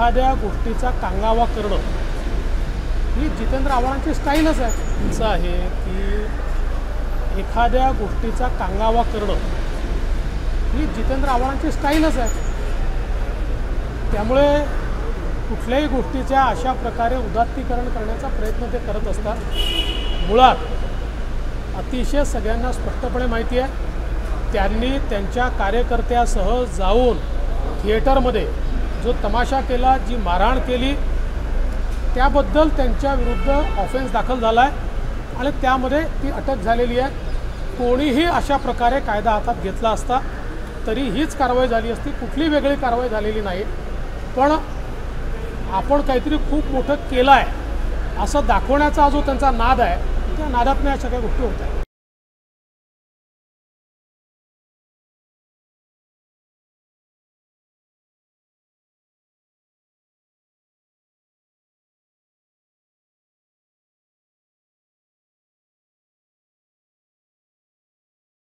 एखाद्या गोष्टीचा कांगावा करणं. ही जितेंद्र आव्हाडांची स्टाईलच आहे. असं आहे की एखाद्या गोष्टीचा कांगावा करणं. ही जितेंद्र आव्हाडांची स्टाईलच आहे. त्यामुळे कुठल्याही गोष्टीच्या अशा प्रकारे उदात्तीकरण करण्याचा प्रयत्न ते करत असतात. मुळात अतिशय सगळ्यांना स्पष्टपणे माहिती आहे त्यांनी त्यांच्या कार्यकर्त्यासह जाऊन थिएटरमध्ये जो तमाशा केला जी मारहाण केली त्याबद्दल त्यांच्या विरुद्ध ऑफेन्स दाखल झाला आहे आणि त्यामध्ये ती अटक झालेली आहे. कोणीही अशा प्रकारे कायदा हातात घेतला असता तरी हीच कारवाई झाली असती. कुठली वेगळी कारवाई झालेली नाही. पण आपण काहीतरी खूप मोठं केलं आहे असं दाखवण्याचा जो त्यांचा नाद आहे त्या नादातनं अशा काही गोष्टी होत